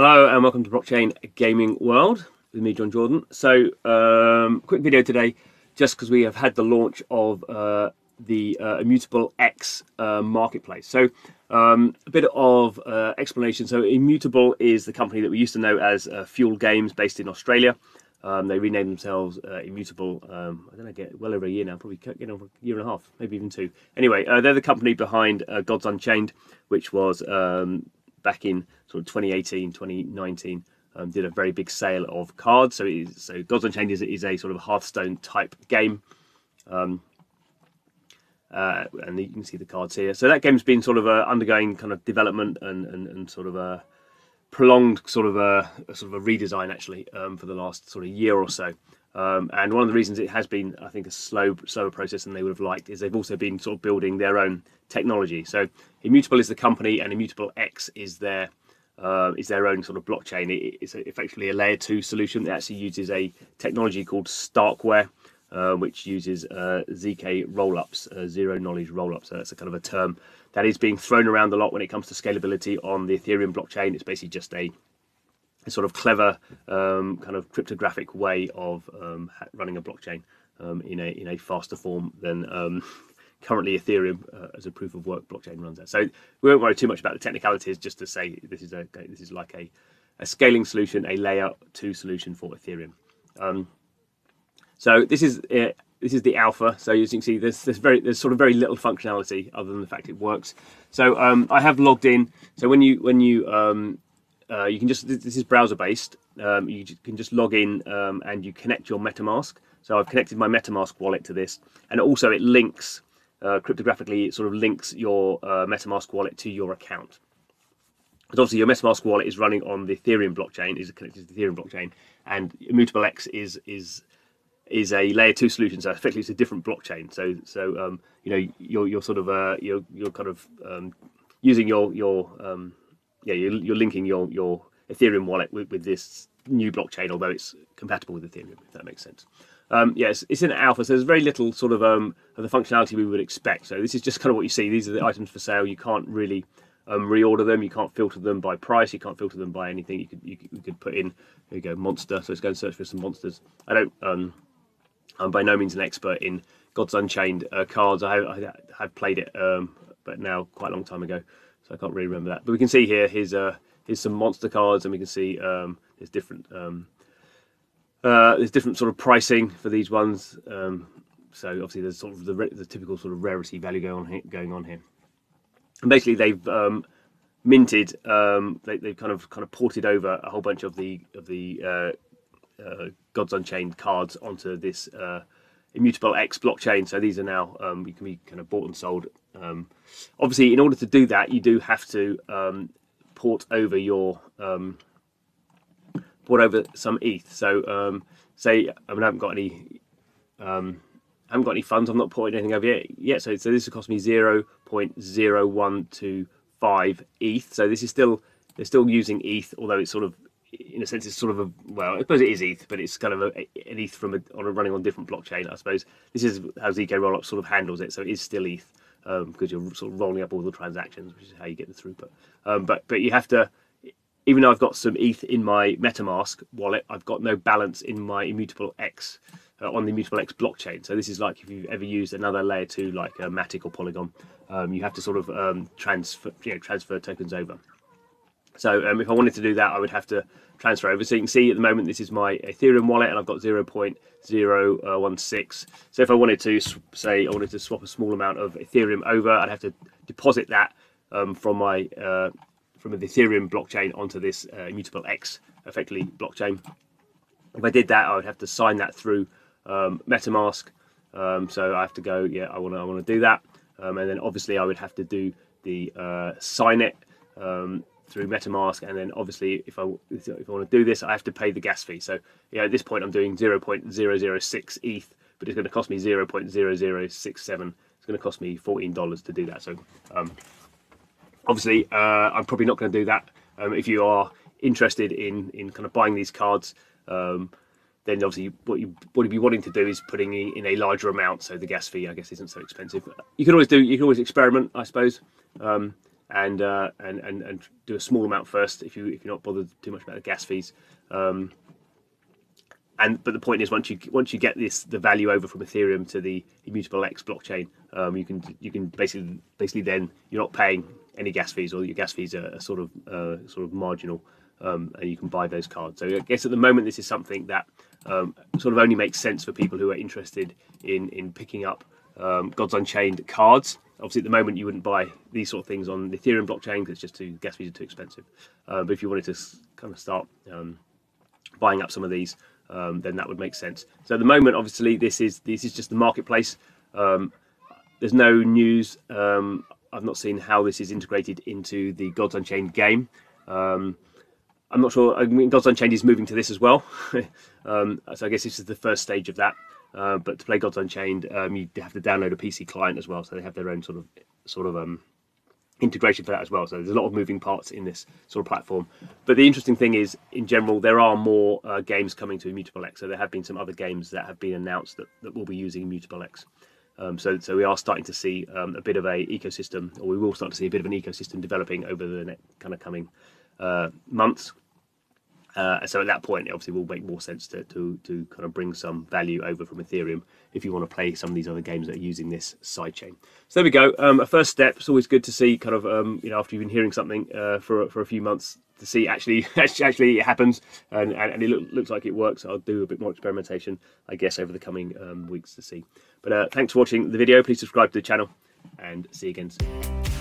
Hello and welcome to Blockchain Gaming World with me, Jon Jordan. So, um, quick video today, just because we have had the launch of uh, the uh, Immutable X uh, marketplace. So, um, a bit of uh, explanation. So, Immutable is the company that we used to know as uh, Fuel Games, based in Australia. Um, they renamed themselves uh, Immutable. Um, I don't know, get well over a year now, probably getting over a year and a half, maybe even two. Anyway, they're the company behind Gods Unchained, which was um, back in sort of 2018, 2019, um, did a very big sale of cards. So, is, so Gods Unchained is, is a sort of Hearthstone type game. Um, uh, and you can see the cards here. So that game's been sort of uh, undergoing kind of development and, and, and sort of a prolonged sort of a, a sort of a redesign actually um, for the last sort of year or so. Um, and one of the reasons it has been, I think, a slow, slower process than they would have liked is they've also been sort of building their own technology. So Immutable is the company, and Immutable X is their uh, is their own sort of blockchain. It, it's effectively a layer two solution that actually uses a technology called Starkware, uh, which uses uh, ZK rollups, uh, zero knowledge rollups. So that's a kind of a term that is being thrown around a lot when it comes to scalability on the Ethereum blockchain. It's basically just a a sort of clever um, kind of cryptographic way of um, running a blockchain um, in a in a faster form than um, currently Ethereum uh, as a proof of work blockchain runs at. So we won't worry too much about the technicalities. Just to say this is a this is like a, a scaling solution, a layer two solution for Ethereum. Um, so this is uh, this is the alpha. So as you can see, there's there's very there's sort of very little functionality other than the fact it works. So um, I have logged in. So when you when you uh, you can just this is browser based. Um, you can just log in um, and you connect your MetaMask. So I've connected my MetaMask wallet to this, and also it links uh, cryptographically. It sort of links your uh, MetaMask wallet to your account. Because obviously your MetaMask wallet is running on the Ethereum blockchain, is connected to the Ethereum blockchain, and Immutable X is is is a layer two solution. So effectively, it's a different blockchain. So so um, you know you're you're sort of uh, you're you're kind of um, using your your um, yeah, you're, you're linking your your Ethereum wallet with, with this new blockchain, although it's compatible with Ethereum, if that makes sense. Um, yes, it's in alpha, so there's very little sort of um, of the functionality we would expect. So this is just kind of what you see. These are the items for sale. You can't really um, reorder them. You can't filter them by price. You can't filter them by anything. You could you could, you could put in here you go monster. So let's go and search for some monsters. I don't. Um, I'm by no means an expert in Gods Unchained uh, cards. I have, I have played it, um, but now quite a long time ago so I can't really remember that. But we can see here here's uh, here's some monster cards, and we can see um, there's different um, uh, there's different sort of pricing for these ones. Um, so obviously there's sort of the, the, typical sort of rarity value going on here, going on here. And basically they've um, minted, um, they, have kind of kind of ported over a whole bunch of the of the uh, uh, Gods Unchained cards onto this uh, immutable X blockchain. So these are now um, you can be kind of bought and sold. Um, obviously, in order to do that, you do have to um, port over your um, port over some ETH. So um, say I mean I haven't got any. Um, I haven't got any funds. I'm not porting anything over yet. yet. So, so this will cost me 0.0125 ETH. So this is still they're still using ETH, although it's sort of in a sense, it's sort of a well, I suppose it is ETH, but it's kind of a, an ETH from a, on a running on different blockchain. I suppose this is how ZK Rollup sort of handles it, so it is still ETH um, because you're sort of rolling up all the transactions, which is how you get the throughput. Um, but but you have to, even though I've got some ETH in my MetaMask wallet, I've got no balance in my Immutable X uh, on the Immutable X blockchain. So this is like if you've ever used another layer two, like a Matic or Polygon, um, you have to sort of um, transfer you know, transfer tokens over. So um, if I wanted to do that, I would have to transfer over. So you can see at the moment this is my Ethereum wallet and I've got 0.016. So if I wanted to say I wanted to swap a small amount of Ethereum over, I'd have to deposit that um, from my uh, from the Ethereum blockchain onto this uh, immutable X effectively blockchain. If I did that, I would have to sign that through um, MetaMask. Um, so I have to go, yeah, I want to I want to do that, um, and then obviously I would have to do the uh, sign it um, through MetaMask, and then obviously if I if I want to do this, I have to pay the gas fee. So yeah, at this point I'm doing 0.006 ETH, but it's going to cost me 0.0067. It's going to cost me $14 to do that. So um, obviously uh, I'm probably not going to do that. Um, if you are interested in in kind of buying these cards. Um, then obviously what you what you'd be wanting to do is putting in a larger amount, so the gas fee I guess isn't so expensive. You can always do you can always experiment, I suppose. Um, and, uh, and and and do a small amount first if you if you're not bothered too much about the gas fees. Um, and but the point is once you once you get this the value over from Ethereum to the immutable X blockchain, um, you can you can basically basically then you're not paying any gas fees or your gas fees are, are sort of uh, sort of marginal, um, and you can buy those cards. So I guess at the moment this is something that um, sort of only makes sense for people who are interested in in picking up um, Gods Unchained cards. Obviously, at the moment, you wouldn't buy these sort of things on the Ethereum blockchain because it's just too gas fees are too expensive. Uh, but if you wanted to kind of start um, buying up some of these, um, then that would make sense. So at the moment, obviously, this is this is just the marketplace. Um, there's no news. Um, I've not seen how this is integrated into the Gods Unchained game. Um, I'm not sure. I mean, Gods Unchained is moving to this as well. Um, so I guess this is the first stage of that. Uh, but to play Gods Unchained, um, you have to download a PC client as well. So they have their own sort of sort of um, integration for that as well. So there's a lot of moving parts in this sort of platform. But the interesting thing is, in general, there are more uh, games coming to Immutable X. So there have been some other games that have been announced that, that will be using Immutable X. Um, so, so we are starting to see um, a bit of a ecosystem, or we will start to see a bit of an ecosystem developing over the next kind of coming uh, months. Uh, so at that point, it obviously will make more sense to, to, to kind of bring some value over from Ethereum if you want to play some of these other games that are using this sidechain. So there we go. Um, a first step. It's always good to see kind of um, you know after you've been hearing something uh, for for a few months to see actually actually it happens and, and, and it look, looks like it works. I'll do a bit more experimentation, I guess, over the coming um, weeks to see. But uh, thanks for watching the video. Please subscribe to the channel and see you again soon.